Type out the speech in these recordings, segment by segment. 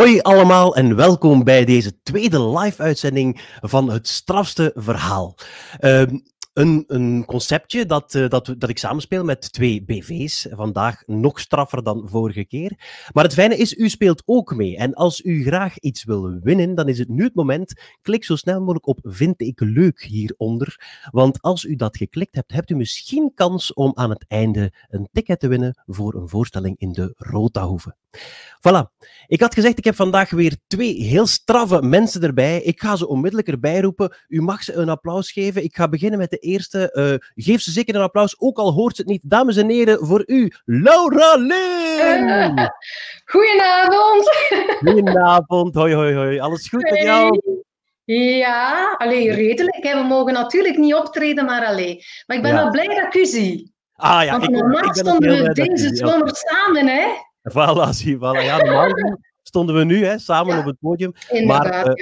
Hoi allemaal en welkom bij deze tweede live-uitzending van het strafste verhaal. Ehm, een, een conceptje dat, uh, dat, dat ik samenspeel met twee BV's. Vandaag nog straffer dan vorige keer. Maar het fijne is, u speelt ook mee. En als u graag iets wil winnen, dan is het nu het moment. Klik zo snel mogelijk op Vind ik leuk hieronder. Want als u dat geklikt hebt, hebt u misschien kans om aan het einde een ticket te winnen voor een voorstelling in de Rotahoeve. Voilà. Ik had gezegd, ik heb vandaag weer twee heel straffe mensen erbij. Ik ga ze onmiddellijk erbij roepen. U mag ze een applaus geven. Ik ga beginnen met de eerste. Uh, geef ze zeker een applaus, ook al hoort ze het niet. Dames en heren, voor u, Laura Leen! Goedenavond! Goedenavond, hoi hoi hoi. Alles goed met jou? Ja, alleen redelijk. We mogen natuurlijk niet optreden, maar alleen. Maar ik ben ja. wel blij dat ik u zie. Ah ja, Want ik, normaal ik ben stonden we deze zomer samen, hè? Voilà, zie, voilà. Ja, normaal stonden we nu hè, samen ja, op het podium. Maar uh,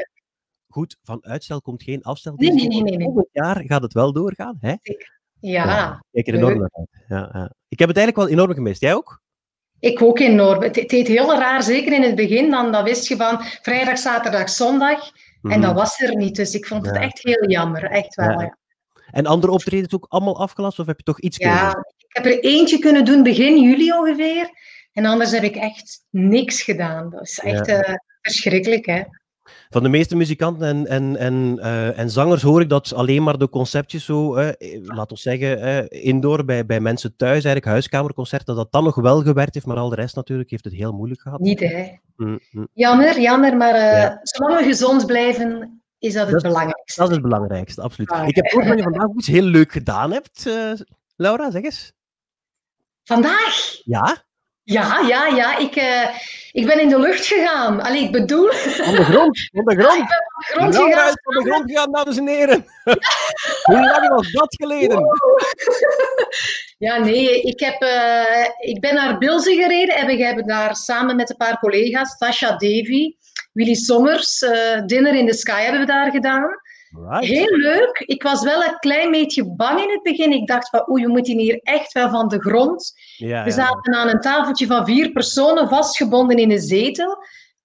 goed, van uitstel komt geen afstel. Nee, nee, nee, nee, nee. Volgend jaar gaat het wel doorgaan. Hè? Ja. ja kijk er enorm naar uit. Ja, ja. Ik heb het eigenlijk wel enorm gemist. Jij ook? Ik ook enorm. Het, het deed heel raar, zeker in het begin. Dan, dan wist je van vrijdag, zaterdag, zondag. Mm. En dat was er niet. Dus ik vond het echt heel jammer. Echt wel, ja. En andere optredens ook allemaal afgelast? Of heb je toch iets Ja, kunnen ik heb er eentje kunnen doen begin juli ongeveer. En anders heb ik echt niks gedaan. Dat is echt ja. uh, verschrikkelijk, hè. Van de meeste muzikanten en, en, en, uh, en zangers hoor ik dat alleen maar de conceptjes zo, laten we zeggen, uh, indoor bij, bij mensen thuis, eigenlijk huiskamerconcerten, dat dat dan nog wel gewerkt heeft, maar al de rest natuurlijk heeft het heel moeilijk gehad. Niet, hè. Mm -hmm. Jammer, jammer, maar ja. zolang we gezond blijven, is dat het dat, belangrijkste. Dat is het belangrijkste, absoluut. Ah, ik heb gehoord dat je vandaag iets heel leuk gedaan hebt, Laura, zeg eens. Vandaag? Ja? Ja, ja, ja. Ik, uh, ik ben in de lucht gegaan. Allee, ik bedoel... Van de grond, van de grond. Ja, ik ben van de grond gegaan. van de grond gegaan, dames en heren. Hoe lang was dat geleden? Ja, nee, ik, heb, uh, ik ben naar Bilze gereden en we hebben daar samen met een paar collega's, Tasha Davy, Willy Sommers, uh, Dinner in the Sky hebben we daar gedaan. Right. Heel leuk. Ik was wel een klein beetje bang in het begin. Ik dacht van, oei, we moeten hier echt wel van de grond. Ja, we zaten ja. aan een tafeltje van vier personen, vastgebonden in een zetel.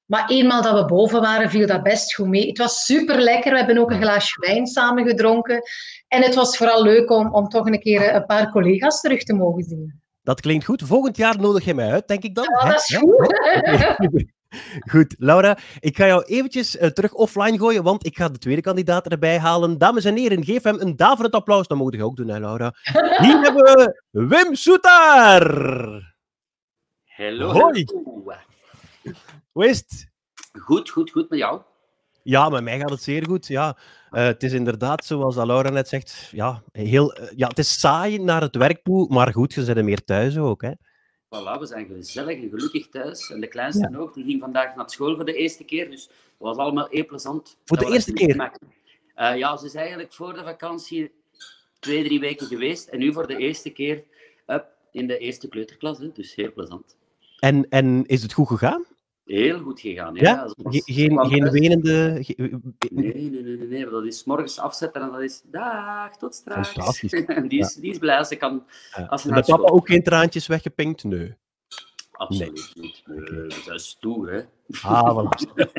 Maar eenmaal dat we boven waren, viel dat best goed mee. Het was super lekker. We hebben ook een glaasje wijn samen gedronken. En het was vooral leuk om, om toch een keer een paar collega's terug te mogen zien. Dat klinkt goed. Volgend jaar nodig je mij uit, denk ik dan. Ja, dat is goed. Goed, Laura, ik ga jou eventjes uh, terug offline gooien, want ik ga de tweede kandidaat erbij halen. Dames en heren, geef hem een daverend applaus. Dat mogen je ook doen, hè, Laura. Hier hebben we Wim Soetar. Hallo. Hoi. Hoe is het? Goed, goed, goed met jou. Ja, met mij gaat het zeer goed. Ja. Uh, het is inderdaad, zoals Laura net zegt, ja, heel, uh, ja, het is saai naar het werk toe, maar goed, je zit meer thuis ook. Hè. Voilà, we zijn gezellig en gelukkig thuis. En de kleinste ja. ook, die ging vandaag naar school voor de eerste keer, dus dat was allemaal heel plezant. Voor de eerste keer? Uh, ja, ze is eigenlijk voor de vakantie twee, drie weken geweest en nu voor de eerste keer up in de eerste kleuterklas, hè, dus heel plezant. En, en is het goed gegaan? Heel goed gegaan. Ja? ja? Ge geen, geen wenende... Nee, nee, nee, nee, dat is morgens afzetten en dat is dag, tot straks. Fantastisch. die, is, die is blij als ze kan... Als ze papa ook geen traantjes weggepinkt? Nee. Absoluut niet. Dat is stoer, hè. Ah, voilà.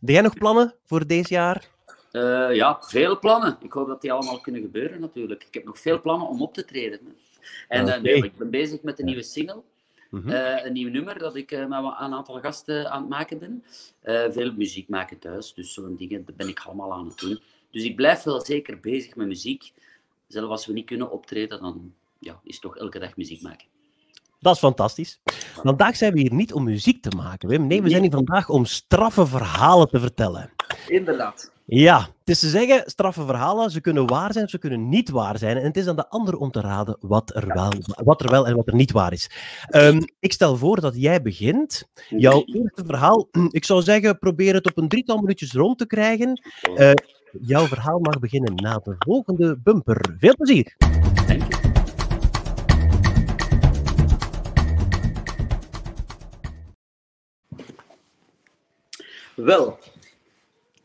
Heb jij nog plannen voor deze jaar? Uh, ja, veel plannen. Ik hoop dat die allemaal kunnen gebeuren, natuurlijk. Ik heb nog veel plannen om op te treden. En okay. uh, nee, ik ben bezig met een nieuwe single. Mm -hmm. uh, een nieuw nummer dat ik uh, met een aantal gasten aan het maken ben. Uh, veel muziek maken thuis, dus zo'n dingen dat ben ik allemaal aan het doen. Dus ik blijf wel zeker bezig met muziek. Zelfs als we niet kunnen optreden, dan ja, is toch elke dag muziek maken. Dat is fantastisch. Vandaag zijn we hier niet om muziek te maken, Wim. Nee, we zijn hier vandaag om straffe verhalen te vertellen. Inderdaad. Ja, het is te zeggen, straffe verhalen, ze kunnen waar zijn, ze kunnen niet waar zijn. En het is aan de ander om te raden wat er wel, wat er wel en wat er niet waar is. Um, ik stel voor dat jij begint. Jouw eerste verhaal, ik zou zeggen, probeer het op een drietal minuutjes rond te krijgen. Uh, jouw verhaal mag beginnen na de volgende bumper. Veel plezier! Dank je. Wel,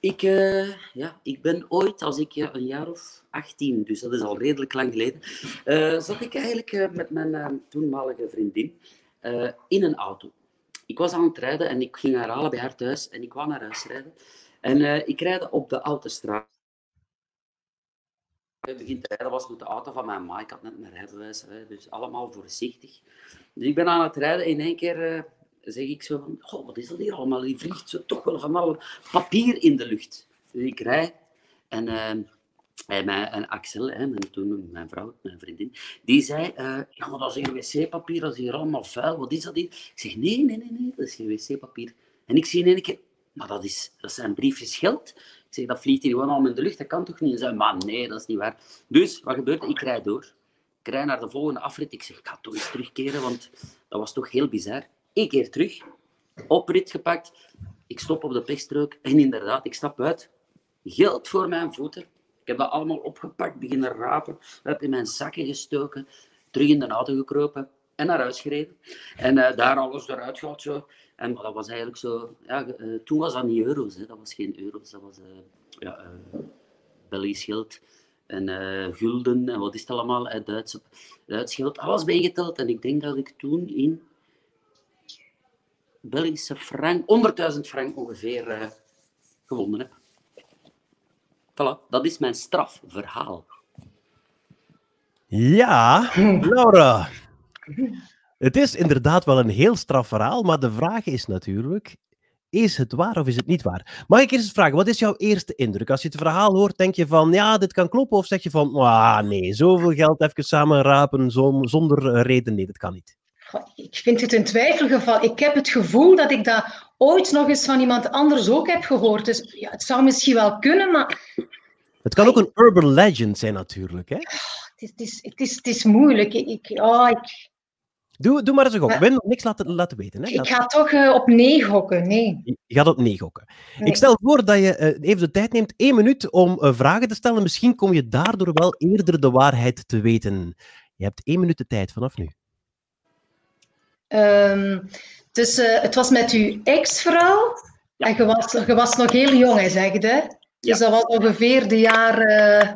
ik, uh, ja, ik ben ooit, als ik uh, een jaar of 18, dus dat is al redelijk lang geleden, uh, zat ik eigenlijk met mijn toenmalige vriendin in een auto. Ik was aan het rijden en ik ging haar halen bij haar thuis en ik kwam naar huis rijden. En ik rijdde op de autostraat. Ik begin te rijden, was met de auto van mijn ma. Ik had net een rijbewijs, dus allemaal voorzichtig. Dus ik ben aan het rijden in één keer zeg ik zo van, wat is dat hier allemaal? Die vliegt zo toch wel van papier in de lucht. Dus ik rijd en, uh, en, mijn, Axel, hè, mijn, toen mijn vrouw, mijn vriendin, die zei, uh, ja, maar dat is geen wc-papier, dat is hier allemaal vuil, wat is dat hier? Ik zeg, nee, nee, nee, nee, dat is geen wc-papier. En ik zie in één keer, maar dat, is, dat zijn briefjes geld. Ik zeg, dat vliegt hier gewoon allemaal in de lucht, dat kan toch niet? En zei, maar nee, dat is niet waar. Dus, wat gebeurt? Ik rijd door. Ik rijd naar de volgende afrit. Ik zeg, ik ga toch eens terugkeren, want dat was toch heel bizar. Ik keer terug, oprit gepakt, ik stop op de pechstrook en inderdaad, ik stap uit. Geld voor mijn voeten. Ik heb dat allemaal opgepakt, beginnen rapen, heb in mijn zakken gestoken, terug in de auto gekropen en naar huis gereden. En uh, daar alles eruit gehaald zo. En dat was eigenlijk zo, ja, uh, toen was dat niet euro's, hè. dat was geen euro's, dat was uh, ja, Belgisch geld en gulden en wat is het allemaal, uit Duits, Duits geld, alles bijgeteld. En ik denk dat ik toen in Belgische frank, 100.000 frank ongeveer uh, gewonnen heb. Voilà, dat is mijn strafverhaal. Ja, Laura. Het is inderdaad wel een heel straf verhaal, maar de vraag is natuurlijk: is het waar of is het niet waar? Mag ik eerst vragen, wat is jouw eerste indruk? Als je het verhaal hoort, denk je van ja, dit kan kloppen, of zeg je van ah, nee, zoveel geld even samenrapen zonder reden, nee, dat kan niet. Ik vind het een twijfelgeval. Ik heb het gevoel dat ik dat ooit nog eens van iemand anders ook heb gehoord. Dus ja, het zou misschien wel kunnen, maar... Het kan ook een urban legend zijn natuurlijk, hè? Het is, het is, het is, het is moeilijk. Ik, oh, ik... Doe, doe maar eens een gok. Ik wil niks laten, laten weten. Hè? Ik ga toch uh, op nee gokken, nee. Je gaat op nee gokken. Nee. Ik stel voor dat je uh, even de tijd neemt, één minuut, om uh, vragen te stellen. Misschien kom je daardoor wel eerder de waarheid te weten. Je hebt één minuut de tijd vanaf nu. Um, dus uh, het was met uw ex-vrouw. Ja. En je was, je was nog heel jong, hè, zeg je? Dus ja. dat was ongeveer de jaar... Uh,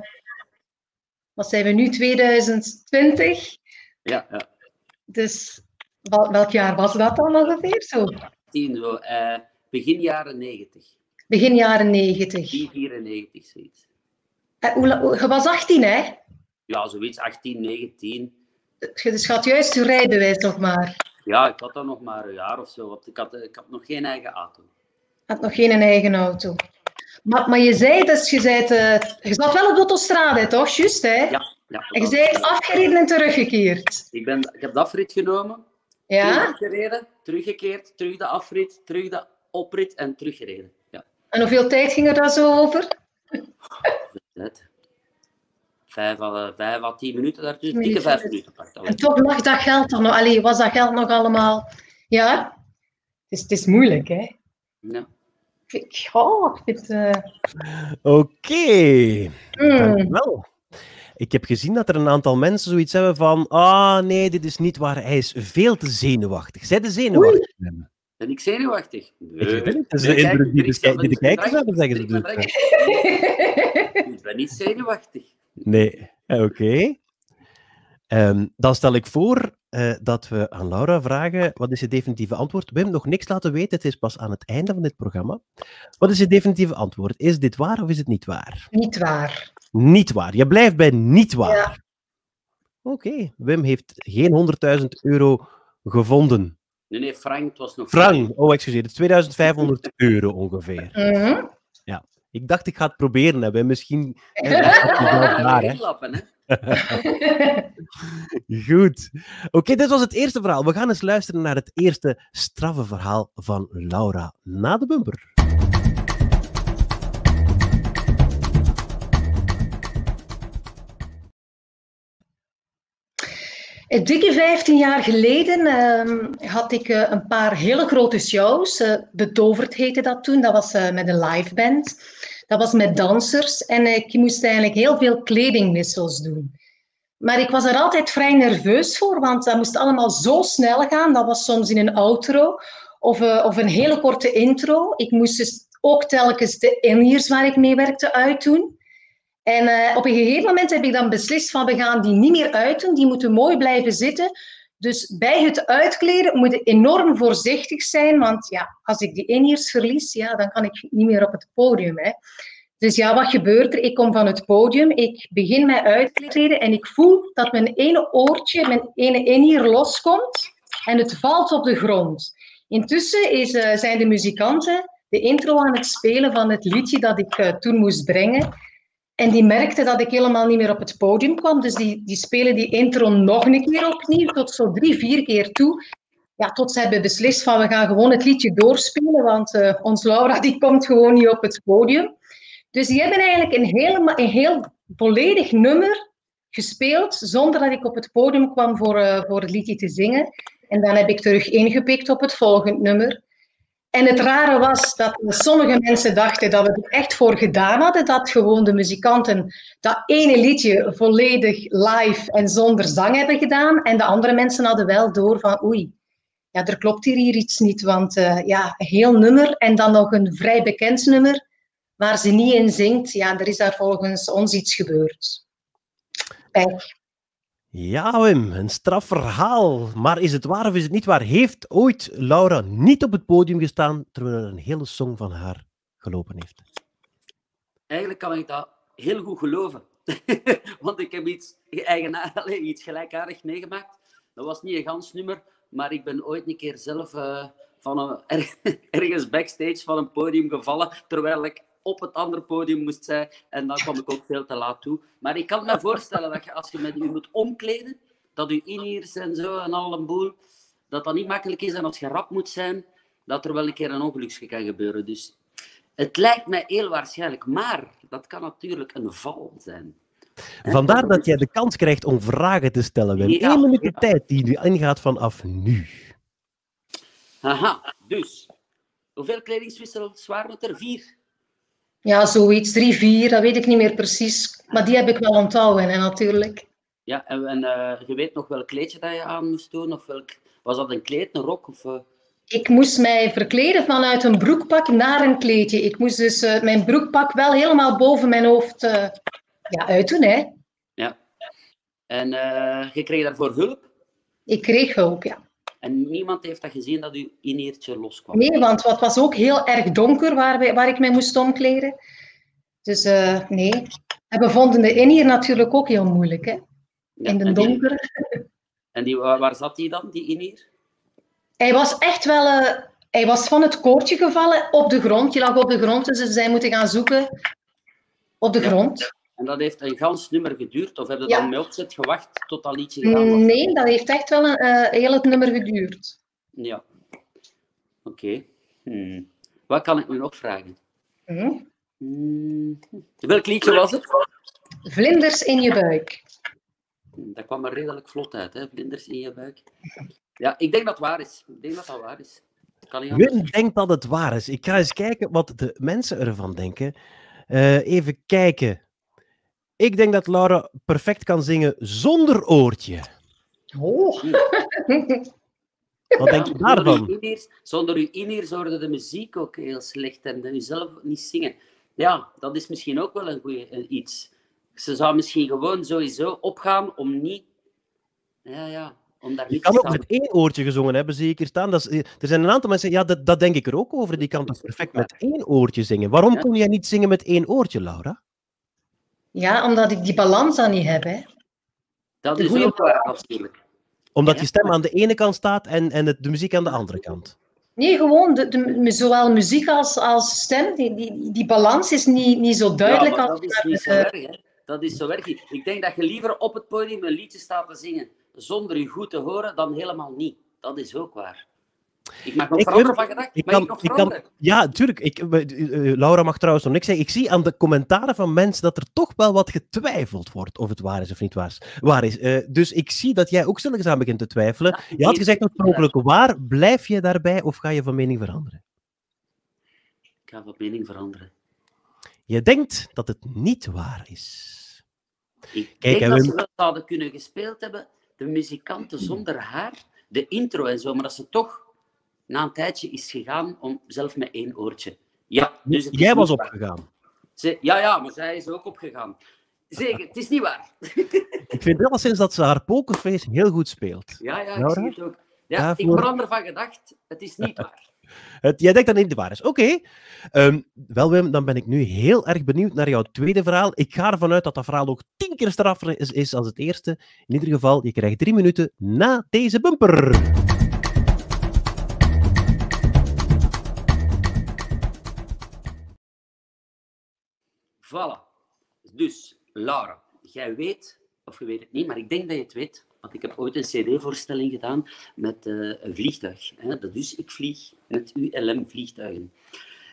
wat zijn we nu? 2020? Ja, ja. Dus wel, welk jaar was dat dan ongeveer zo? 10, zo, uh, begin jaren 90. Begin jaren 90. 94, zoiets. Je was 18, hè? Ja, zoiets, 18, 19. Dus je had juist je rijbewijs nog maar. Ja, ik had dan nog maar een jaar of zo, want ik had, ik had nog geen eigen auto. Had nog geen eigen auto. Maar, maar je zei dus, je, zei het, je zat wel op de autostrade, toch? Juist, hè? Ja. ja en je zei afgereden en teruggekeerd. Ik, ben, ik heb de afrit genomen, ja? teruggereden, teruggekeerd, terug de afrit, terug de oprit en teruggereden. Ja. En hoeveel tijd ging er daar zo over? Vijf à, vijf à tien minuten daartussen, dikke vijf minuten. En toch lag dat geld er nog, allee, was dat geld nog allemaal... Ja, het is, het is moeilijk, hè? Ja. Ik, oh, ik vind... Uh... Oké, okay. Mm. dankjewel. Ik heb gezien dat er een aantal mensen zoiets hebben van ah nee, dit is niet waar, hij is veel te zenuwachtig. Zij de zenuwachtig? Ben ik zenuwachtig? Nee. Ik niet. Dat is de indruk die de, kijkers hebben, zeggen ze dus. Ik ben niet zenuwachtig. Nee, oké. Okay. Um, dan stel ik voor uh, dat we aan Laura vragen, wat is het definitieve antwoord? Wim, nog niks laten weten, het is pas aan het einde van dit programma. Wat is het definitieve antwoord? Is dit waar of is het niet waar? Niet waar. Niet waar. Je blijft bij niet waar. Ja. Oké, okay. Wim heeft geen 100.000 euro gevonden. Nee, nee, frank, het was nog... Frank, oh excuseer, het is 2500 euro ongeveer. Mm -hmm. Ja, ik dacht ik ga het proberen hebben, misschien... daar, hè. Lappen, hè? Goed. Oké, okay, dit was het eerste verhaal. We gaan eens luisteren naar het eerste straffe verhaal van Laura na de bumper. Dikke 15 jaar geleden uh, had ik uh, een paar hele grote shows. Uh, heette dat toen. Dat was met een live band. Dat was met dansers. En ik moest eigenlijk heel veel kledingwissels doen. Maar ik was er altijd vrij nerveus voor, want dat moest allemaal zo snel gaan. Dat was soms in een outro of, of een hele korte intro. Ik moest dus ook telkens de in waar ik mee werkte uitdoen. En uh, op een gegeven moment heb ik dan beslist van we gaan die niet meer uitdoen, die moeten mooi blijven zitten. Dus bij het uitkleden moet ik enorm voorzichtig zijn, want ja, als ik die in-ears verlies, ja, dan kan ik niet meer op het podium. Hè. Dus ja, wat gebeurt er? Ik kom van het podium, ik begin mijn uitkleden en ik voel dat mijn ene oortje, mijn ene in-ear loskomt en het valt op de grond. Intussen is, uh, zijn de muzikanten de intro aan het spelen van het liedje dat ik uh, toen moest brengen. En die merkte dat ik helemaal niet meer op het podium kwam. Dus die, die spelen die intro nog een keer opnieuw, tot zo drie, vier keer toe. Ja, tot ze hebben beslist van we gaan gewoon het liedje doorspelen, want uh, ons Laura die komt gewoon niet op het podium. Dus die hebben eigenlijk een heel, een heel volledig nummer gespeeld, zonder dat ik op het podium kwam voor, uh, voor het liedje te zingen. En dan heb ik terug ingepikt op het volgende nummer. En het rare was dat sommige mensen dachten dat we er echt voor gedaan hadden, dat gewoon de muzikanten dat ene liedje volledig live en zonder zang hebben gedaan. En de andere mensen hadden wel door van oei, ja, er klopt hier, iets niet, want uh, ja, heel nummer en dan nog een vrij bekend nummer waar ze niet in zingt, ja, er is daar volgens ons iets gebeurd. Ja, Wim, een straf verhaal. Maar is het waar of is het niet waar? Heeft ooit Laura niet op het podium gestaan terwijl er een hele song van haar gelopen heeft? Eigenlijk kan ik dat heel goed geloven. Want ik heb iets, eigenaardig, iets gelijkaardig meegemaakt. Dat was niet een gans nummer, maar ik ben ooit een keer zelf uh, van een, ergens backstage van een podium gevallen terwijl ik op het andere podium moest zijn. En dan kwam ik ook veel te laat toe. Maar ik kan me voorstellen dat je, als je met u moet omkleden, dat u in en zo en al een boel, dat dat niet makkelijk is. En als je rap moet zijn, dat er wel een keer een ongelukje kan gebeuren. Dus het lijkt mij heel waarschijnlijk. Maar dat kan natuurlijk een val zijn. Vandaar dat jij de kans krijgt om vragen te stellen. We hebben ja, minuut de ja. tijd die nu ingaat vanaf nu. Aha, dus. Hoeveel kledingswissels waren het er? Vier? Ja, zoiets, drie, vier, dat weet ik niet meer precies. Maar die heb ik wel onthouden, hè, natuurlijk. Ja, en, en uh, je weet nog welk kleedje dat je aan moest doen? Of welk, was dat een kleed, een rok? Of, uh... Ik moest mij verkleden vanuit een broekpak naar een kleedje. Ik moest dus uh, mijn broekpak wel helemaal boven mijn hoofd ja, uitdoen. Hè. Ja. En je kreeg daarvoor hulp? Ik kreeg hulp, ja. En niemand heeft dat gezien dat uw ineertje loskwam? Nee, want het was ook heel erg donker waar, wij, waar ik mij moest omkleden. Dus uh, nee. En we vonden de in natuurlijk ook heel moeilijk, hè? In de en donker. Die, en die, waar, zat die dan, die in hij was echt wel... eh, hij was van het koordje gevallen op de grond. Je lag op de grond, dus ze zijn moeten gaan zoeken op de Ja. grond. En dat heeft een gans nummer geduurd? Of heb je Ja. dan met opzet gewacht tot dat liedje gedaan was? Nee, dat heeft echt wel een eh, heel het nummer geduurd. Ja. Oké. Hmm. Wat kan ik nu nog vragen? Hm? Hmm. Welk liedje was het? Vlinders in je buik. Dat kwam er redelijk vlot uit, hè? Vlinders in je buik. Ja, ik denk dat het waar is. Ik denk dat dat waar is. Wim denkt dat het waar is. Ik ga eens kijken wat de mensen ervan denken. Eh, even kijken. Ik denk dat Laura perfect kan zingen zonder oortje. Oh. Wat denk je daarvan? Zonder uw in-ears hoorde de muziek ook heel slecht en u zelf niet zingen. Ja, dat is misschien ook wel een goede iets. Ze zou misschien gewoon sowieso opgaan om niet... Ja, ja, om daar Je kan ook met één oortje gezongen hebben, zie ik hier staan. Dat is, er zijn een aantal mensen, ja, dat, dat denk ik er ook over. Die kan toch perfect met één oortje zingen. Waarom Ja. kon jij niet zingen met één oortje, Laura? Ja, omdat ik die balans dan niet heb. Hè. Dat de is goede ook waar, natuurlijk. Omdat Ja. je stem aan de ene kant staat en, en het, de muziek aan de andere kant. Nee, gewoon de, de, zowel muziek als, als stem. Die, die, die balans is niet, niet zo duidelijk ja, maar als dat is niet zo erg, hè. Dat is zo erg. Ik denk dat je liever op het podium een liedje staat te zingen zonder je goed te horen dan helemaal niet. Dat is ook waar. Ik mag nog Ik veranderen van gedacht. Ik Mag kan, ik ja, tuurlijk. Ik, eh, eh, Laura mag trouwens nog niks zeggen. Ik zie aan de commentaren van mensen dat er toch wel wat getwijfeld wordt of het waar is of niet waar is. Waar is. Eh, dus ik zie dat jij ook stilletjes aan begint te twijfelen. Ja, Je had gezegd oorspronkelijk waar. Blijf je daarbij of ga je van mening veranderen? Ik ga van mening veranderen. Je denkt dat het niet waar is. Ik Kijk, denk en dat Wim- ze wel zouden kunnen gespeeld hebben, de muzikanten zonder haar, de intro en zo, maar dat ze toch na een tijdje is gegaan om zelf met één oortje. Ja, dus het is Jij was waar. opgegaan. Ze, ja, ja, maar zij is ook opgegaan. Zeker, het is niet waar. Ik vind wel sinds dat ze haar pokerface heel goed speelt. Ja, ja, ik zie het ook. Ja, ik verander van gedacht. Het is niet waar. Het, jij denkt dat het niet waar is. Oké. Ehm, wel, Wim, dan ben ik nu heel erg benieuwd naar jouw tweede verhaal. Ik ga ervan uit dat dat verhaal ook tien keer straffer is, is als het eerste. In ieder geval, je krijgt drie minuten na deze bumper. Voilà. Dus, Laura, jij weet, of je weet het niet, maar ik denk dat je het weet, want ik heb ooit een cd-voorstelling gedaan met eh, een vliegtuig. Hè? Dus ik vlieg met ULM-vliegtuigen.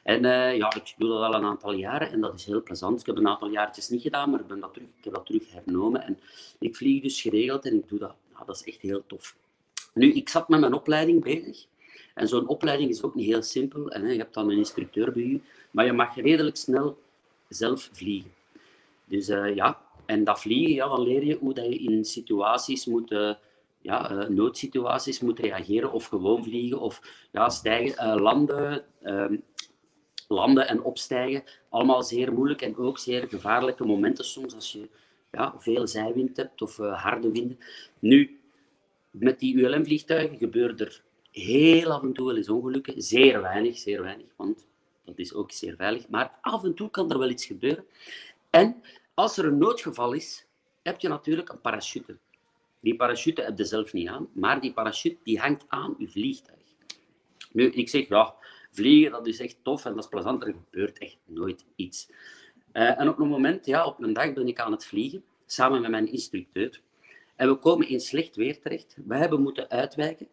En eh, ja, ik doe dat al een aantal jaren en dat is heel plezant. Ik heb een aantal jaartjes niet gedaan, maar ik, ben dat terug, ik heb dat terug hernomen. En ik vlieg dus geregeld en ik doe dat. Ja, dat is echt heel tof. Nu, ik zat met mijn opleiding bezig. En zo'n opleiding is ook niet heel simpel. En, hè, je hebt dan een instructeur bij je, maar je mag redelijk snel zelf vliegen. Dus eh, ja, en dat vliegen, ja, dan leer je hoe dat je in situaties moet, eh, ja, eh, noodsituaties moet reageren, of gewoon vliegen, of ja, stijgen, landen, ehm, landen en opstijgen. Allemaal zeer moeilijk en ook zeer gevaarlijke momenten soms als je ja, veel zijwind hebt of harde winden. Nu, met die ULM-vliegtuigen gebeuren er heel af en toe wel eens ongelukken. Zeer weinig, zeer weinig, want dat is ook zeer veilig. Maar af en toe kan er wel iets gebeuren. En als er een noodgeval is, heb je natuurlijk een parachute. Die parachute heb je zelf niet aan, maar die parachute die hangt aan je vliegtuig. Nu, ik zeg, ja, vliegen dat is echt tof en dat is plezant, er gebeurt echt nooit iets. Eh, en op een moment, ja, op een dag ben ik aan het vliegen, samen met mijn instructeur. En we komen in slecht weer terecht. We hebben moeten uitwijken.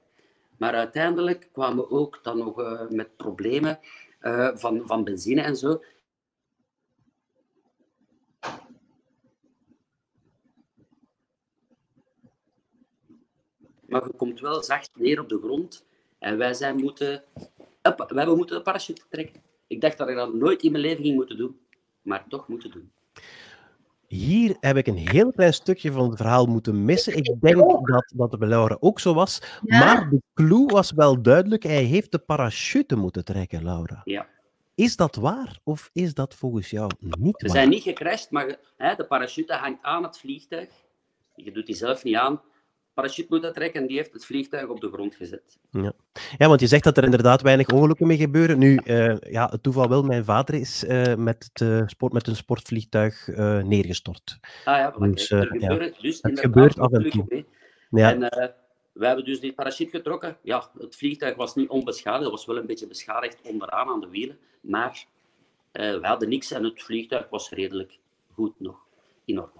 Maar uiteindelijk kwamen we ook dan nog eh, met problemen eh, van, van benzine en zo. Maar je komt wel zacht neer op de grond. En wij zijn moeten, wij hebben moeten de parachute trekken. Ik dacht dat ik dat nooit in mijn leven ging moeten doen. Maar toch moeten doen. Hier heb ik een heel klein stukje van het verhaal moeten missen. Ik denk dat dat het bij Laura ook zo was. Ja. Maar de clue was wel duidelijk. Hij heeft de parachute moeten trekken, Laura. Ja. Is dat waar of is dat volgens jou niet We waar? zijn niet gecrashed, maar hè, de parachute hangt aan het vliegtuig. Je doet die zelf niet aan. Parachute moet dat trekken en die heeft het vliegtuig op de grond gezet. Ja, want je zegt dat er inderdaad weinig ongelukken mee gebeuren. Nu, eh, ja, het toeval wil, mijn vader is eh, met, het, eh, sport, met een sportvliegtuig eh, neergestort. Ah ja, Dus, er eh, ja, gebeuren dus het gebeurt af en toe. mee. Ja, En, eh, we hebben dus die parachute getrokken. Ja, het vliegtuig was niet onbeschadigd. Dat was wel een beetje beschadigd onderaan aan de wielen. Maar uh, we hadden niks en het vliegtuig was redelijk goed nog in orde.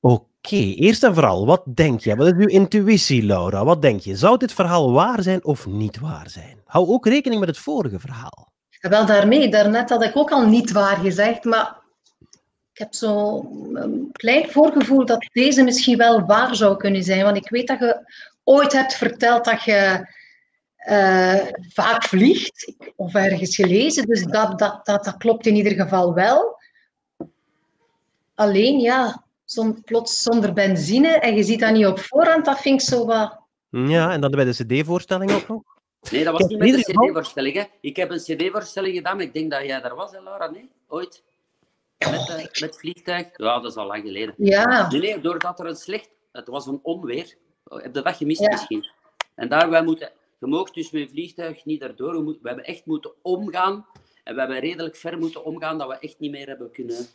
Oké, eerst en vooral, wat denk je? Wat is uw intuïtie, Laura? Wat denk je? Zou dit verhaal waar zijn of niet waar zijn? Hou ook rekening met het vorige verhaal. wel, daarmee. Daarnet had ik ook al niet waar gezegd, maar ik heb zo'n klein voorgevoel dat deze misschien wel waar zou kunnen zijn. Want ik weet dat je ooit hebt verteld dat je uh, vaak vliegt, of ergens gelezen, dus dat, dat, dat, dat klopt in ieder geval wel. Alleen ja, zon, plots zonder benzine en je ziet dat niet op voorhand, dat vind ik zo wat. Ja, en dan bij de CD-voorstelling ook nog? Nee, dat was niet met de CD-voorstelling. Ik heb een CD-voorstelling gedaan, maar ik denk dat jij daar was, hè, Laura? Nee, ooit? Met, uh, met het vliegtuig? Ja, dat is al lang geleden. Ja. Nee, doordat er een slecht... Het was een onweer. Oh, heb je dat gemist misschien? En daar wij moeten... Je mag dus met vliegtuig niet daardoor. We, we hebben echt moeten omgaan. En we hebben redelijk ver moeten omgaan dat we echt niet meer hebben kunnen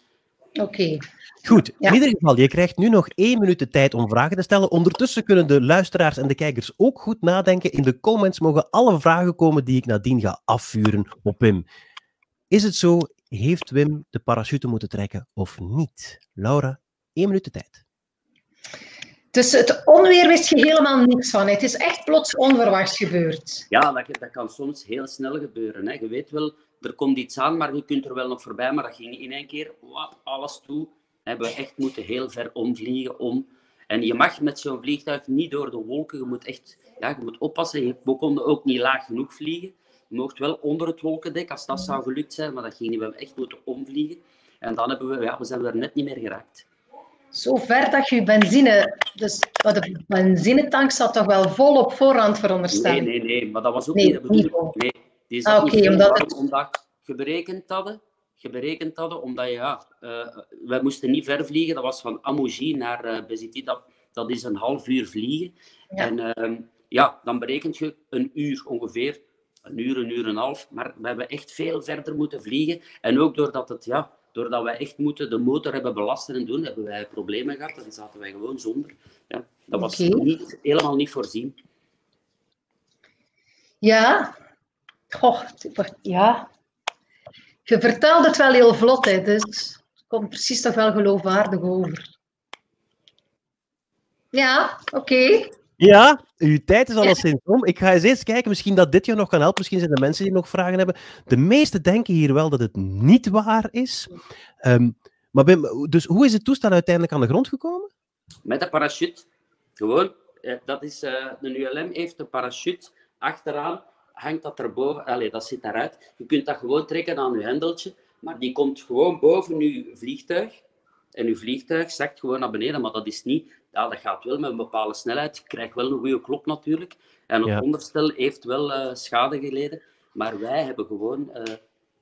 Oké. Goed, in ieder geval, je krijgt nu nog één minuut de tijd om vragen te stellen. Ondertussen kunnen de luisteraars en de kijkers ook goed nadenken. In de comments mogen alle vragen komen die ik nadien ga afvuren op Wim. Is het zo, heeft Wim de parachute moeten trekken of niet? Laura, één minuut de tijd. Dus het onweer wist je helemaal niks van. Het is echt plots onverwachts gebeurd. Ja, dat, dat kan soms heel snel gebeuren. Hè. Je weet wel er komt iets aan, maar je kunt er wel nog voorbij. Maar dat ging in één keer, wap, alles toe. Hebben we echt moeten heel ver omvliegen om. En je mag met zo'n vliegtuig niet door de wolken. Je moet echt ja, je moet oppassen. We konden ook niet laag genoeg vliegen. Je mocht wel onder het wolkendek, als dat zou gelukt zijn. Maar dat ging niet. We hebben echt moeten omvliegen. En dan hebben we, ja, we zijn er net niet meer geraakt. Zo ver dat je benzine... Dus de benzinetank zat toch wel vol op voorhand veronderstellen? Nee, nee, nee. Maar dat was ook niet de bedoeling. Nee, die zat ah, niet omdat, het... omdat geberekend hadden. Geberekend hadden, omdat ja, uh, wij moesten niet ver vliegen. Dat was van Amougy naar uh, Beziti. Dat, dat is een half uur vliegen. Ja. En uh, ja, dan berekent je een uur ongeveer. Een uur, een uur en een half. Maar we hebben echt veel verder moeten vliegen. En ook doordat het, ja, doordat wij echt moeten de motor hebben belasten en doen, hebben wij problemen gehad. Dan zaten wij gewoon zonder. Ja, dat was okay. niet, helemaal niet voorzien. Ja, Goh, ja. Je vertelt het wel heel vlot, hè, dus het komt precies toch wel geloofwaardig over. Ja, oké. Ja, uw tijd is alleszins om. Ik ga eens eens kijken, misschien dat dit je nog kan helpen. Misschien zijn er mensen die nog vragen hebben. De meesten denken hier wel dat het niet waar is. Um, maar dus hoe is het toestel uiteindelijk aan de grond gekomen? Met een parachute. Gewoon, eh, dat is, uh, de ULM heeft een parachute achteraan hangt dat erboven, allez, dat zit daaruit. Je kunt dat gewoon trekken aan je hendeltje, maar die komt gewoon boven je vliegtuig. En je vliegtuig zakt gewoon naar beneden, maar dat is niet, ja, dat gaat wel met een bepaalde snelheid. Je krijgt wel een goede klop natuurlijk. En het onderstel heeft wel uh, schade geleden, maar wij hebben gewoon uh,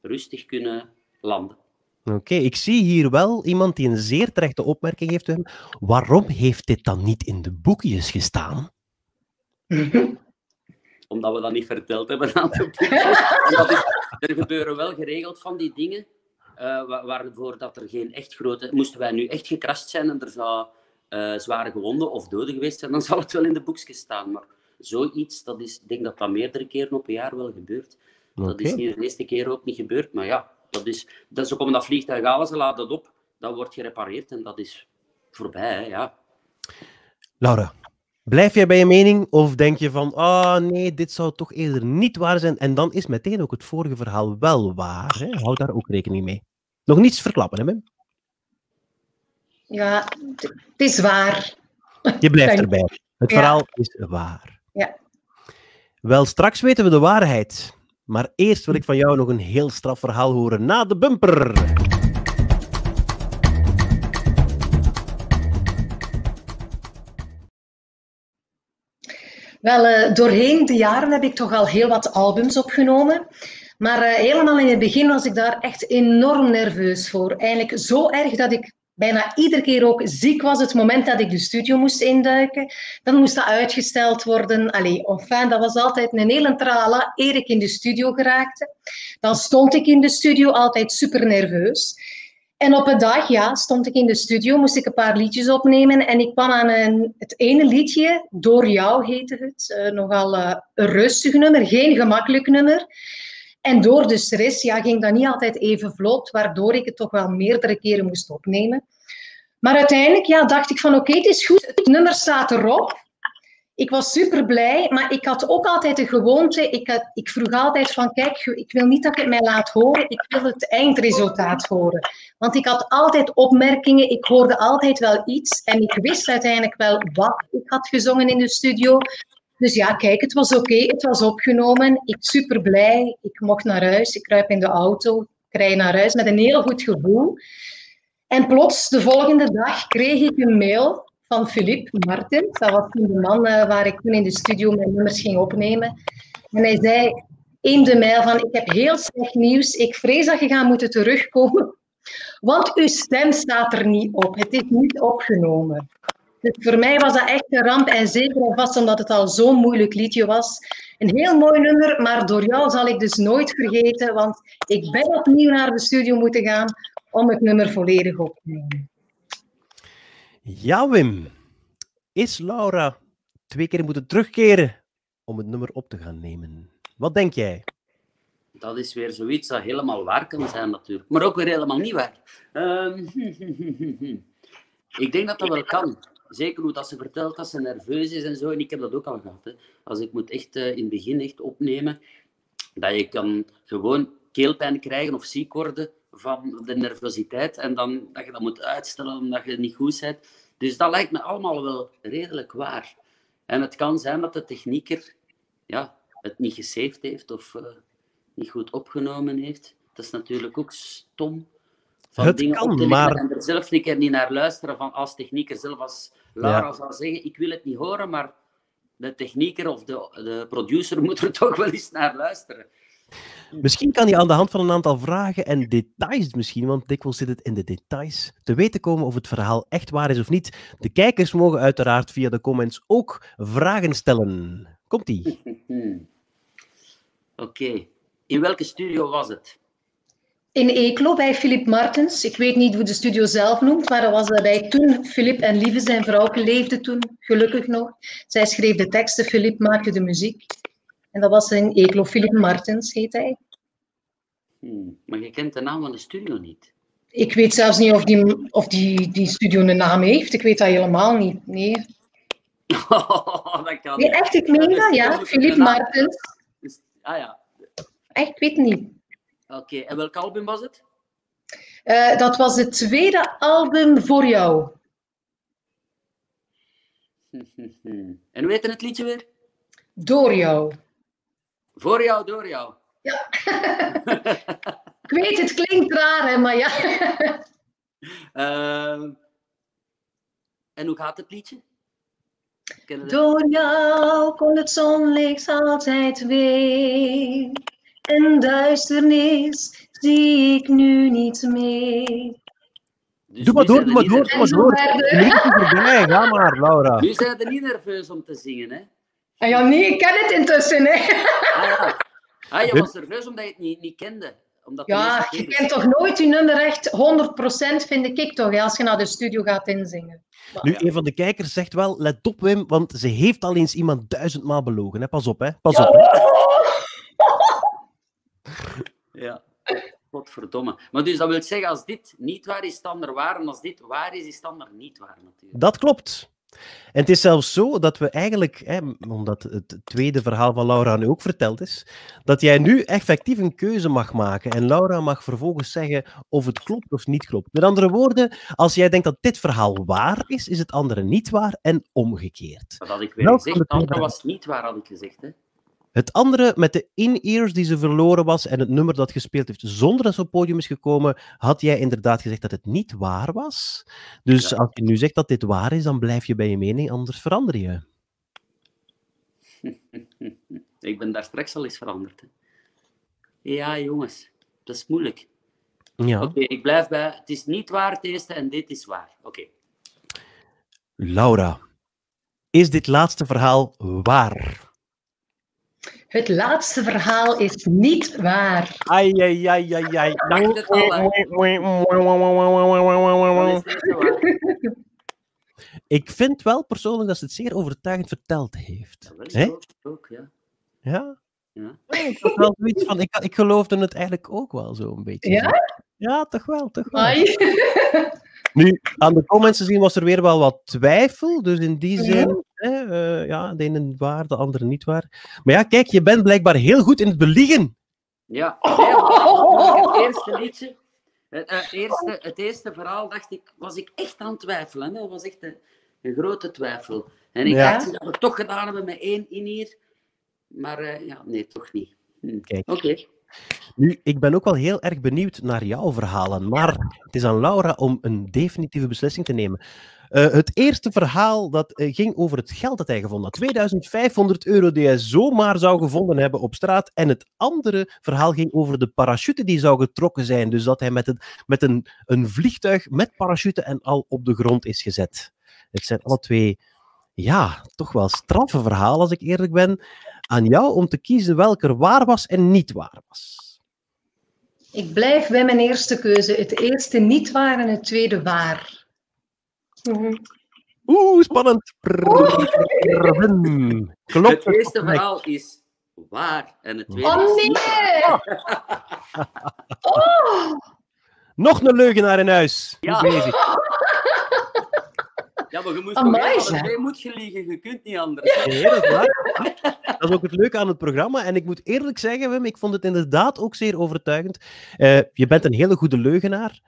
rustig kunnen landen. Oké, ik zie hier wel iemand die een zeer terechte opmerking heeft. Waarom heeft dit dan niet in de boekjes gestaan? omdat we dat niet verteld hebben aan de is, er gebeuren wel geregeld van die dingen, uh, waarvoor dat er geen echt grote... Moesten wij nu echt gekrast zijn en er zou uh, zware gewonden of doden geweest zijn, dan zal het wel in de boekjes staan. Maar zoiets, dat is, ik denk dat dat meerdere keren op een jaar wel gebeurt. Dat is niet de eerste keer ook niet gebeurd, maar ja, dat is, dat ook omdat dat vliegtuig halen, ze laten dat op, dat wordt gerepareerd en dat is voorbij, hè, ja. Laura, Blijf jij bij je mening of denk je van, ah oh, nee, dit zou toch eerder niet waar zijn? En dan is meteen ook het vorige verhaal wel waar. Hè? Hou daar ook rekening mee. Nog niets verklappen, hè, Mim? Ja, het is waar. Je blijft erbij. Het verhaal is waar. Ja. Wel, straks weten we de waarheid. Maar eerst wil ik van jou nog een heel straf verhaal horen na de bumper. Wel, uh, doorheen de jaren heb ik toch al heel wat albums opgenomen. Maar uh, helemaal in het begin was ik daar echt enorm nerveus voor. Eigenlijk zo erg dat ik bijna iedere keer ook ziek was het moment dat ik de studio moest induiken. Dan moest dat uitgesteld worden. Allee, enfin, dat was altijd een hele trala eer ik in de studio geraakte. Dan stond ik in de studio altijd super nerveus. En op een dag ja, stond ik in de studio, moest ik een paar liedjes opnemen en ik kwam aan een, het ene liedje, Door jou heette het, uh, nogal uh, een rustig nummer, geen gemakkelijk nummer. En door de stress ja, ging dat niet altijd even vlot, waardoor ik het toch wel meerdere keren moest opnemen. Maar uiteindelijk ja, dacht ik van oké, het is goed, het nummer staat erop. Ik was super blij, maar ik had ook altijd de gewoonte. Ik, ik vroeg altijd van, kijk, ik wil niet dat je het mij laat horen, ik wil het eindresultaat horen. Want ik had altijd opmerkingen, ik hoorde altijd wel iets en ik wist uiteindelijk wel wat ik had gezongen in de studio. Dus ja, kijk, het was oké, het was opgenomen. Ik super blij, ik mocht naar huis, ik kruip in de auto, ik rij naar huis met een heel goed gevoel. En plots, de volgende dag, kreeg ik een mail van Philippe Martens. Dat was toen de man uh, waar ik toen in de studio mijn nummers ging opnemen. En hij zei in de mail van, ik heb heel slecht nieuws. Ik vrees dat je gaat moeten terugkomen. Want uw stem staat er niet op. Het is niet opgenomen. Dus voor mij was dat echt een ramp. En zeker en vast omdat het al zo'n moeilijk liedje was. Een heel mooi nummer, maar door jou zal ik dus nooit vergeten. Want ik ben opnieuw naar de studio moeten gaan om het nummer volledig op te nemen. Ja, Wim. Is Laura twee keer moeten terugkeren om het nummer op te gaan nemen? Wat denk jij? Dat is weer zoiets dat helemaal waar kan zijn, natuurlijk. Maar ook weer helemaal niet waar. Um, ik denk dat dat wel kan. Zeker hoe dat ze vertelt dat ze nerveus is en zo. En ik heb dat ook al gehad. Hè. Als ik moet echt uh, in het begin echt opnemen, dat je kan gewoon keelpijn krijgen of ziek worden van de nervositeit en dan dat je dat moet uitstellen omdat je niet goed bent. Dus dat lijkt me allemaal wel redelijk waar. En het kan zijn dat de technieker ja, het niet gesaved heeft of uh, niet goed opgenomen heeft. Dat is natuurlijk ook stom. Van het dingen kan, op maar... En er zelf een keer niet naar luisteren van als technieker zelf, als Lara ja. zou zeggen, ik wil het niet horen, maar de technieker of de, de producer moet er toch wel eens naar luisteren. Misschien kan je aan de hand van een aantal vragen en details misschien, want dikwijls zit het in de details, te weten komen of het verhaal echt waar is of niet. De kijkers mogen uiteraard via de comments ook vragen stellen. Komt-ie. Oké. In welke studio was het? In Eeklo, bij Philip Martens. Ik weet niet hoe de studio zelf noemt, maar dat was bij toen Philip en Lieve, zijn vrouw, leefden toen, gelukkig nog. Zij schreef de teksten, Philip maakte de muziek. En dat was in Eeklo, Philip Martens heet hij. Hmm, maar je kent de naam van de studio niet? Ik weet zelfs niet of die, of die, die studio een naam heeft. Ik weet dat helemaal niet. Nee. Oh, dat kan nee, echt, ik meen dat, ja. Philip Martens. Ah ja. Echt, ik weet niet. Oké, en welk album was het? Uh, dat was het tweede album voor jou. en hoe heette het liedje weer? Door jou. Voor jou, door jou. Ja. ik weet, het klinkt raar, hè, maar ja. uh, en hoe gaat het liedje? Door jou kon het zonlicht altijd weer. En duisternis zie ik nu niet meer. Dus doe maar door, doe maar door, doe maar door. voorbij, ga maar, Laura. Nu zijn er niet nerveus om te zingen, hè? Ah, ja, nee, ik ken het intussen, hè. Ah, ja. ah je was nerveus omdat je het niet, niet kende. Omdat ja, je kent toch nooit je nummer echt 100% vind ik toch, als je naar de studio gaat inzingen. Maar, nu, ja. een van de kijkers zegt wel, let op Wim, want ze heeft al eens iemand duizendmaal belogen. Hè? Pas op, hè. Pas ja. op. Hè? Ja, godverdomme. Maar dus dat wil zeggen, als dit niet waar is, dan er waar. En als dit waar is, is dan er niet waar natuurlijk. Dat klopt. En het is zelfs zo dat we eigenlijk, hè, omdat het tweede verhaal van Laura nu ook verteld is, dat jij nu effectief een keuze mag maken. En Laura mag vervolgens zeggen of het klopt of niet klopt. Met andere woorden, als jij denkt dat dit verhaal waar is, is het andere niet waar en omgekeerd. Dat had ik weer Welk gezegd. Het andere was niet waar, had ik gezegd. Hè? Het andere met de in-ears die ze verloren was en het nummer dat gespeeld heeft zonder dat ze op podium is gekomen, had jij inderdaad gezegd dat het niet waar was. Dus ja. als je nu zegt dat dit waar is, dan blijf je bij je mening, anders verander je. Ik ben daar straks al eens veranderd. Hè. Ja, jongens, dat is moeilijk. Ja. Oké, okay, ik blijf bij. Het is niet waar het eerste en dit is waar. Oké. Okay. Laura, is dit laatste verhaal waar? Het laatste verhaal is niet waar. Ai, ai, ai, ai. Ik vind wel persoonlijk dat ze het zeer overtuigend verteld heeft. Ja, ook, ja. Ja? Ja. Ik, wel zoiets van, ik, ik geloofde het eigenlijk ook wel zo een beetje. Ja? Ja, toch wel, toch wel. Nu, aan de comments te zien was er weer wel wat twijfel, dus in die zin eh, ja, de ene waar, de andere niet waar. Maar ja, kijk, je bent blijkbaar heel goed in het beliegen. Ja, het eerste liedje. Eh, het, eerste, het eerste verhaal dacht ik, was ik echt aan het twijfelen. Dat was echt een, grote twijfel. En ik ja. dacht dat we het toch gedaan hebben met één in hier. Maar eh, ja, nee, toch niet. Hm. Oké. Nu, ik ben ook wel heel erg benieuwd naar jouw verhalen, maar het is aan Laura om een definitieve beslissing te nemen. Eh, het eerste verhaal dat eh, ging over het geld dat hij gevonden had. 2500 euro die hij zomaar zou gevonden hebben op straat. En het andere verhaal ging over de parachute die zou getrokken zijn. Dus dat hij met, een, met een, een vliegtuig met parachute en al op de grond is gezet. Het zijn alle twee, ja, toch wel straffe verhalen als ik eerlijk ben. Aan jou om te kiezen welke waar was en niet waar was. Ik blijf bij mijn eerste keuze. Het eerste niet waar en het tweede waar. Mhm. Oeh, spannend. Klopt. Het eerste verhaal is waar en het tweede oh, nee. Nog een leugenaar in huis. Ja. Ja, maar je moet liegen, je kunt niet anders. Dat is ook het leuke aan het programma. En ik moet eerlijk zeggen, Wim, ik vond het inderdaad ook zeer overtuigend. Je bent een hele goede leugenaar.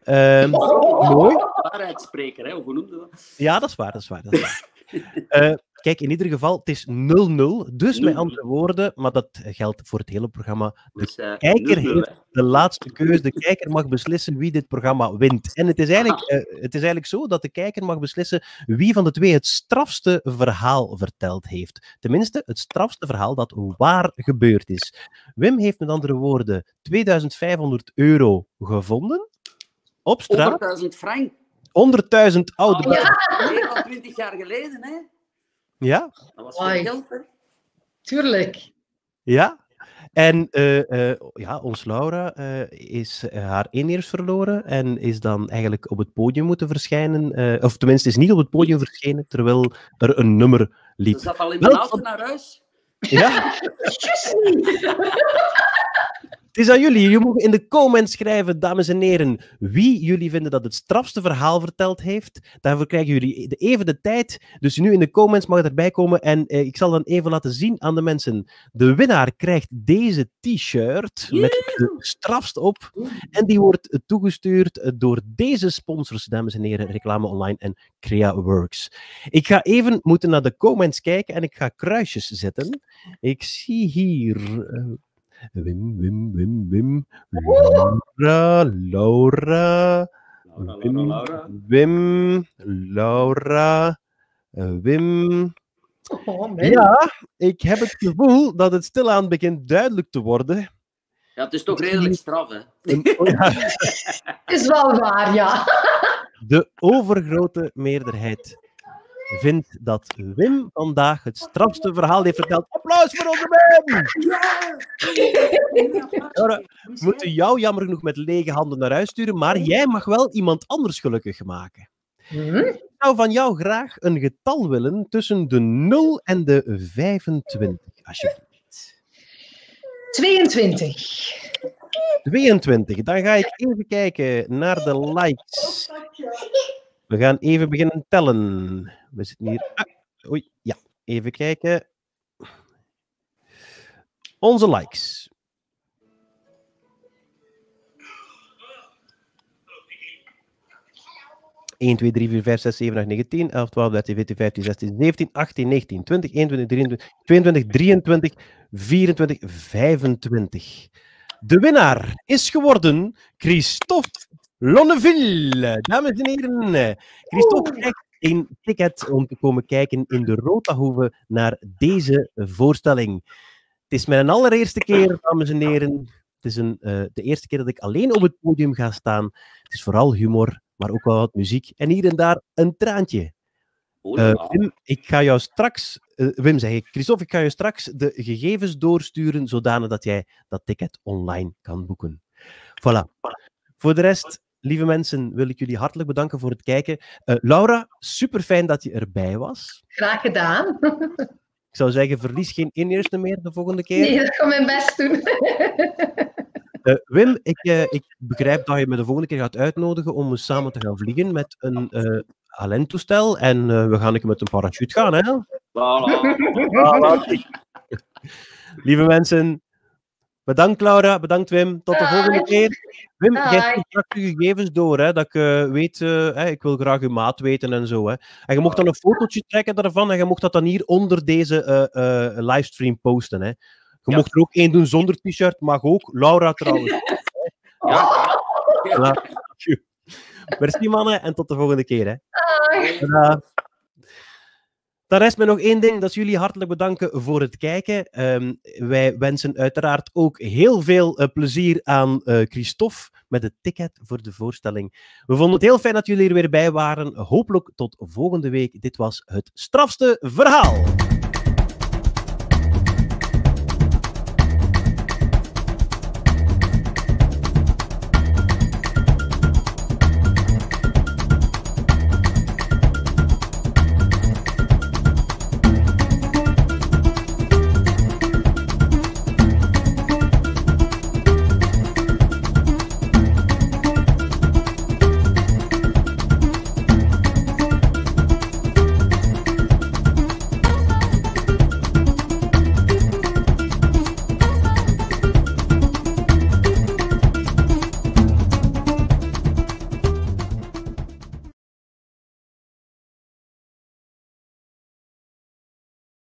Ehm, mooi. Waarheidsspreker, hè? Hoe noemde dat? Ja, dat is waar. Dat is waar, dat is waar. Eh, kijk, in ieder geval, het is 0-0. Dus met 0-0. andere woorden, maar dat geldt voor het hele programma. De Dus, eh, kijker 0-0, heeft de laatste keuze. De kijker mag beslissen wie dit programma wint. En het is, eigenlijk, eh, het is eigenlijk zo dat de kijker mag beslissen wie van de twee het strafste verhaal verteld heeft. Tenminste, het strafste verhaal dat waar gebeurd is. Wim heeft met andere woorden 2500 euro gevonden. Op straat. 100.000 frank. 100.000 oude Oh, buiten. Meer dan 20 jaar geleden, hè? Ja, Dat was veel geld, hè? tuurlijk. ja. En eh, eh, ja, ons Laura eh, is haar inheers verloren en is dan eigenlijk op het podium moeten verschijnen. eh, of tenminste, is niet op het podium verschenen terwijl er een nummer Ze liep. zat al in de auto naar huis. Ja, is aan jullie. Jullie mogen in de comments schrijven, dames en heren, wie jullie vinden dat het strafste verhaal verteld heeft. Daarvoor krijgen jullie even de tijd. Dus nu in de comments mag erbij komen en eh, ik zal dan even laten zien aan de mensen. De winnaar krijgt deze t-shirt met de strafst op. En die wordt toegestuurd door deze sponsors, dames en heren, Reclame Online en CreaWorks. Ik ga even moeten naar de comments kijken en ik ga kruisjes zetten. Ik zie hier... eh, Wim, Wim, Wim, Wim. Laura, Laura. Wim, Laura. Wim, Laura, Wim. Oh. Ja, ik heb het gevoel dat het stilaan begint duidelijk te worden. Ja, het is toch redelijk straf, hè? Een- oh ja, Is wel waar, ja. de overgrote meerderheid vindt dat Wim vandaag het strafste verhaal heeft verteld. Applaus voor onze Wim! Laura, We moeten jou jammer genoeg met lege handen naar huis sturen, maar jij mag wel iemand anders gelukkig maken. Hm? Ik zou van jou graag een getal willen tussen de 0 en de 25, alsjeblieft. 22. 22. Dan ga ik even kijken naar de likes. We gaan even beginnen tellen. We zitten hier. Ah, oei, ja. Even kijken. Onze likes. Eén, 2, 3, 4, 5, 6, 7, 8, 9, 10, 11, 12, 13, 14, 15, 16, 17, 18, 19, 20, 21, 23, 22, 23, 24, 25. De winnaar is geworden Christophe Lonneville. Dames en heren, Christophe krijgt een ticket om te komen kijken in de Rotahoeve naar deze voorstelling. Het is mijn allereerste keer, dames en heren. Het is een, eh, de eerste keer dat ik alleen op het podium ga staan. Het is vooral humor, maar ook wel wat muziek en hier en daar een traantje. Uh, Wim, ik ga jou straks, uh, Wim zeg ik, Christophe, ik ga je straks de gegevens doorsturen, zodanig dat jij dat ticket online kan boeken. Voilà. Voor de rest, lieve mensen, wil ik jullie hartelijk bedanken voor het kijken. Uh, Laura, super fijn dat je erbij was. Graag gedaan. ik zou zeggen, verlies geen eerste meer de volgende keer. Nee, dat ga mijn best doen. Uh, Wim, ik, uh, ik, begrijp dat je me de volgende keer gaat uitnodigen om samen te gaan vliegen met een uh, Allen-toestel. En we gaan een met een parachute gaan, hè? Lieve mensen, bedankt Laura, bedankt Wim. Tot de volgende keer. Wim, geef straks je gegevens door, hè, dat ik weet, hè, ik wil graag uw maat weten en zo. Hè. En je mocht dan een fotootje trekken daarvan en je mocht dat dan hier onder deze livestream posten. Hè. Je mocht er ook één doen zonder t-shirt, mag ook. Laura trouwens. ja. ja. Merci mannen en tot de volgende keer. Hè. Dan rest me nog één ding, dat jullie hartelijk bedanken voor het kijken. Um, wij wensen uiteraard ook heel veel uh, plezier aan uh, Christophe met het ticket voor de voorstelling. We vonden het heel fijn dat jullie er weer bij waren. Hopelijk tot volgende week. Dit was het strafste verhaal.